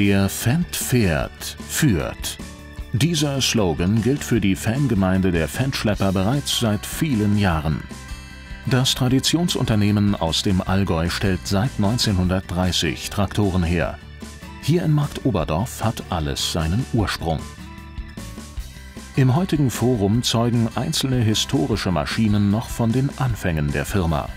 Wer Fendt fährt, führt. Dieser Slogan gilt für die Fangemeinde der Fendt-Schlepper bereits seit vielen Jahren. Das Traditionsunternehmen aus dem Allgäu stellt seit 1930 Traktoren her. Hier in Marktoberdorf hat alles seinen Ursprung. Im heutigen Forum zeugen einzelne historische Maschinen noch von den Anfängen der Firma.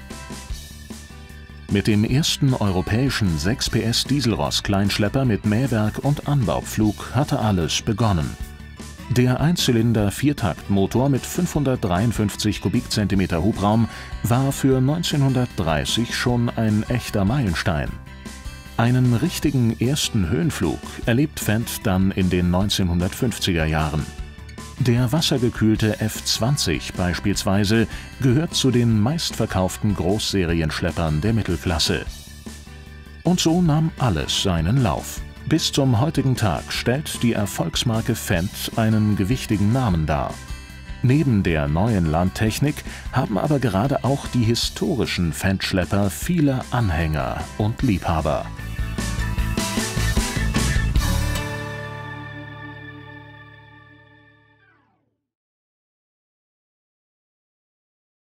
Mit dem ersten europäischen 6 PS Dieselross-Kleinschlepper mit Mähwerk und Anbaupflug hatte alles begonnen. Der Einzylinder-Viertaktmotor mit 553 Kubikzentimeter Hubraum war für 1930 schon ein echter Meilenstein. Einen richtigen ersten Höhenflug erlebt Fendt dann in den 1950er Jahren. Der wassergekühlte F-20 beispielsweise gehört zu den meistverkauften Großserienschleppern der Mittelklasse. Und so nahm alles seinen Lauf. Bis zum heutigen Tag stellt die Erfolgsmarke Fendt einen gewichtigen Namen dar. Neben der neuen Landtechnik haben aber gerade auch die historischen Fendt-Schlepper viele Anhänger und Liebhaber.